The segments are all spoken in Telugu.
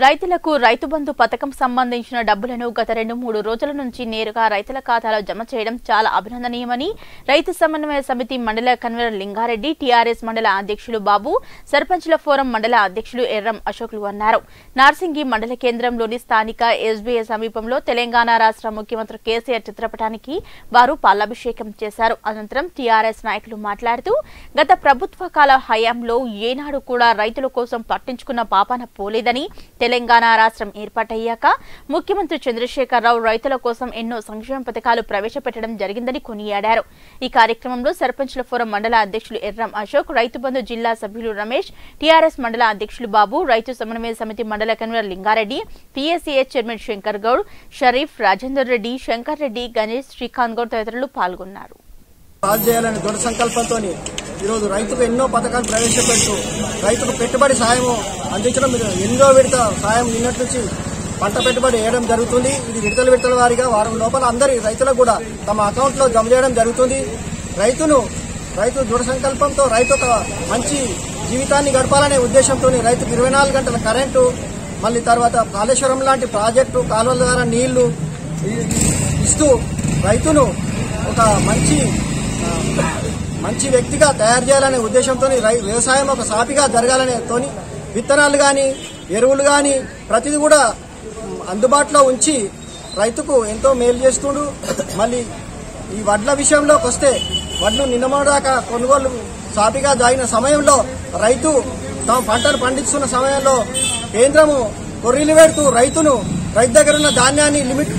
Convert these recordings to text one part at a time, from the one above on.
రైతులకు రైతు బంధు పథకం సంబంధించిన డబ్బులను గత రెండు మూడు రోజుల నుంచి నేరుగా రైతుల ఖాతాలో జమ చేయడం చాలా అభినందనీయమని రైతు సమన్వయ సమితి మండల కన్వీనర్ లింగారెడ్డి టీఆర్ఎస్ మండల అధ్యక్షులు బాబు సర్పంచ్ల ఫోరం మండల అధ్యక్షులు ఎర్రం అశోకులు అన్నారు. నార్సింగి మండల కేంద్రంలోని స్థానిక ఎస్బీఐ సమీపంలో తెలంగాణ రాష్ట్ర ముఖ్యమంత్రి కేసీఆర్ చిత్రపటానికి వారు పాలాభిషేకం చేశారు. అనంతరం టీఆర్ఎస్ నాయకులు మాట్లాడుతూ గత ప్రభుత్వ కాల హయాంలో ఏనాడు కూడా రైతుల కోసం పట్టించుకున్న పాపాన పోలేదని తెలంగాణ రాష్ట్రం ఏర్పాటయ్యాక ముఖ్యమంత్రి చంద్రశేఖరరావు రైతుల కోసం ఎన్నో సంక్షేమ పథకాలు ప్రవేశపెట్టడం జరిగిందని కొనియాడారు. ఈ కార్యక్రమంలో సర్పంచ్ల ఫోరం మండల అధ్యక్షులు ఎర్రం అశోక్ రైతు బంధు జిల్లా సభ్యులు రమేష్ టీఆర్ఎస్ మండల అధ్యక్షులు బాబు రైతు సమన్వయ సమితి మండల convener Lingareddy PSCS chairman Shankar Goud Sharif Rajender Reddy Shankar Reddy Ganesh Srikanth Goud తదితరులు పాల్గొన్నారు. దృఢ సంకల్పంతో ఈరోజు రైతుకు ఎన్నో పథకాలు ప్రవేశపెడుతూ రైతుకు పెట్టుబడి సాయం అందించడం మీరు ఎన్నో విడత సాయం నిన్నటి నుంచి పంట పెట్టుబడి వేయడం జరుగుతుంది. ఇది విడతల విడతల వారిగా వారం లోపల అందరి రైతులకు కూడా తమ అకౌంట్లో జమ చేయడం జరుగుతుంది. రైతును రైతు దృఢ సంకల్పంతో రైతు ఒక మంచి జీవితాన్ని గడపాలనే ఉద్దేశంతో రైతుకు ఇరవై నాలుగు గంటల కరెంటు మళ్ళీ తర్వాత కాళేశ్వరం లాంటి ప్రాజెక్టు కాలువల ద్వారా నీళ్ళు ఇస్తూ రైతును ఒక మంచి మంచి వ్యక్తిగా తయారు చేయాలనే ఉద్దేశంతో వ్యవసాయం ఒక సాపిగా జరగాలనే తోని విత్తనాలు గాని ఎరువులు గాని ప్రతిది కూడా అందుబాటులో ఉంచి రైతుకు ఎంతో మేలు చేస్తుండు. మళ్ళీ ఈ వడ్ల విషయంలోకి వస్తే వడ్లు నిన్నమోదాకా కొనుగోలు సాపిగా జాగిన సమయంలో రైతు తమ పంటను పండిస్తున్న సమయంలో కేంద్రము కొర్రీలు పెడుతూ రైతును రైతు దగ్గర ఉన్న ధాన్యాన్ని లిమిట్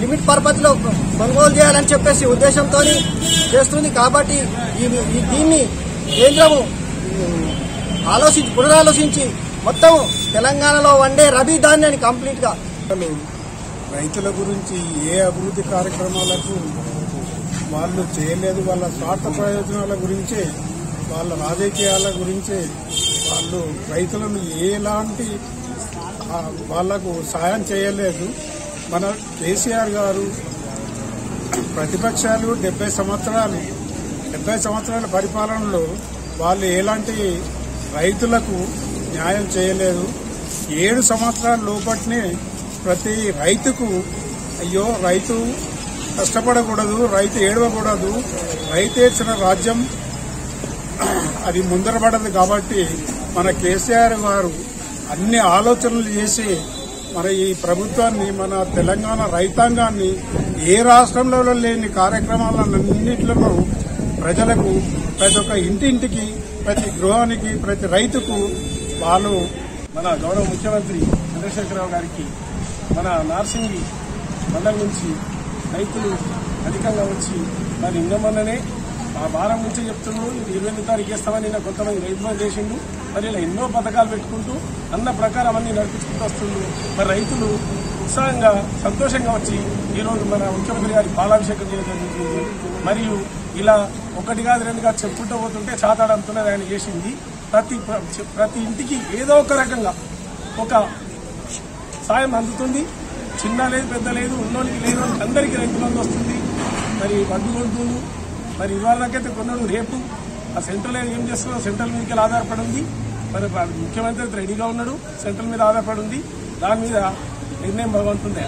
లిమిట్ పర్పస్లో కొనుగోలు చేయాలని చెప్పేసి ఉద్దేశంతో చేస్తుంది కాబట్టి ఈ ఈ- దీన్ని కేంద్రము ఆలోచించి పునరాలోచించి మొత్తం తెలంగాణలో వండే రబీ ధాన్యాన్ని కంప్లీట్గా రైతుల గురించి ఏ అభివృద్ధి కార్యక్రమాలకు వాళ్ళు చేయలేదు వాళ్ళ స్వార్థ ప్రయోజనాల గురించే వాళ్ళ రాజకీయాల గురించే వాళ్ళు రైతులను ఎలాంటి వాళ్ళకు సాయం చేయలేదు. మన కేసీఆర్ గారు ప్రతిపక్షాలు డెబ్బై సంవత్సరాలు డెబ్బై సంవత్సరాల పరిపాలనలో వాళ్ళు ఎలాంటి రైతులకు న్యాయం చేయలేదు. ఏడు సంవత్సరాల లోపట్నే ప్రతి రైతుకు అయ్యో రైతు కష్టపడకూడదు రైతు ఏడవకూడదు రైతే చిన్న రాజ్యం అది ముందరపడదు కాబట్టి మన కేసీఆర్ గారు అన్ని ఆలోచనలు చేసి మరి ఈ ప్రభుత్వాన్ని మన తెలంగాణ రైతాంగాన్ని ఏ రాష్ట్రంలో లేని కార్యక్రమాలన్నింటిలో ప్రజలకు ప్రతి ఒక్క ఇంటింటికి ప్రతి గృహానికి ప్రతి రైతుకు వాళ్ళు మన గౌరవ ముఖ్యమంత్రి చంద్రశేఖరరావు గారికి మన నార్సింగి మండలం నుంచి రైతులు అధికంగా వచ్చి మరి ఇన్నమన్ననే ఆ వారం నుంచే చెప్తుండ్రు ఇరవై ఎనిమిది తారీఖు ఇస్తామని నిన్న కొంతమంది రైతు చేసిండు. మరి ఇలా ఎన్నో పథకాలు పెట్టుకుంటూ అన్న ప్రకారం అన్ని నడిపించుకుంటూ వస్తుండ్రు మరి రైతులు ఉత్సాహంగా సంతోషంగా వచ్చి ఈరోజు మన ముఖ్యమంత్రి గారి పాలాభిషేకం చేయడం జరిగింది. మరియు ఇలా ఒకటి కాదు రెండు కాదు చెప్పుకుంటూ పోతుంటే చాతాడంతున్నది ఆయన చేసింది. ప్రతి ప్రతి ఇంటికి ఏదో ఒక రకంగా ఒక సాయం అందుతుంది. చిన్న లేదు పెద్ద లేదు ఉన్నోళ్ళకి లేదు అందరికీ రైతు మంది వస్తుంది. మరి వడ్డు కొడుతుంది మరి ఇవాళ దాకైతే కొన్నాడు రేపు ఆ సెంట్రల్ ఏం చేస్తుందో సెంట్రల్ మీదకి ఆధారపడి ఉంది. మరి ముఖ్యమంత్రి అయితే రెడీగా ఉన్నాడు సెంట్రల్ మీద ఆధారపడి ఉంది. దాని మీద నిర్ణయం భగవంతుందే